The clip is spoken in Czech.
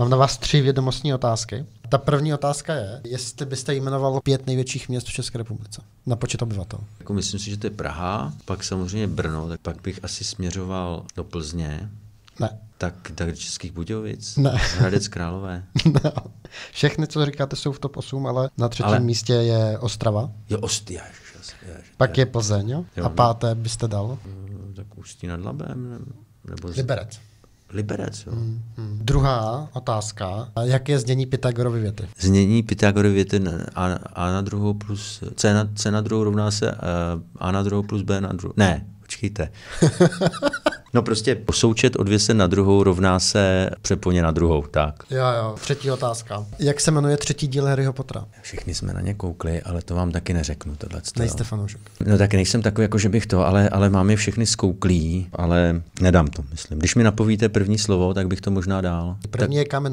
Mám na vás tři vědomostní otázky. Ta první otázka je, jestli byste jmenoval pět největších měst v České republice na počet obyvatel. Jako myslím si, že to je Praha, pak samozřejmě Brno, tak pak bych asi směřoval do Plzně, Ne. tak, tak do Českých Budějovic, Ne. Hradec Králové. No. Všechny, co říkáte, jsou v top 8, ale na třetím Ale- místě je Ostrava, Jo, Ost, jež, jež, jež, pak je Plzeň jo? Jo, a no. páté byste dal Mm, Tak Ústí nad Labem, nebo, Liberec. Liberec, jo. Hmm. Druhá otázka. Jak je znění Pythagorovy věty? Znění Pythagorovy věty a, a na druhou plus C na, C na druhou rovná se uh, A na druhou plus B na druhou. Ne, počkejte. No prostě součet odvě se na druhou rovná se přeponě na druhou, tak. Jo, jo. Třetí otázka. Jak se jmenuje třetí díl Harryho Pottera? Všichni jsme na ně koukli, ale to vám taky neřeknu. Tohle, Nejste fanoušek. No taky nejsem takový, jako že bych to, ale, ale mám je všechny skouklí, ale nedám to, myslím. Když mi napovíte první slovo, tak bych to možná dál. První je kamen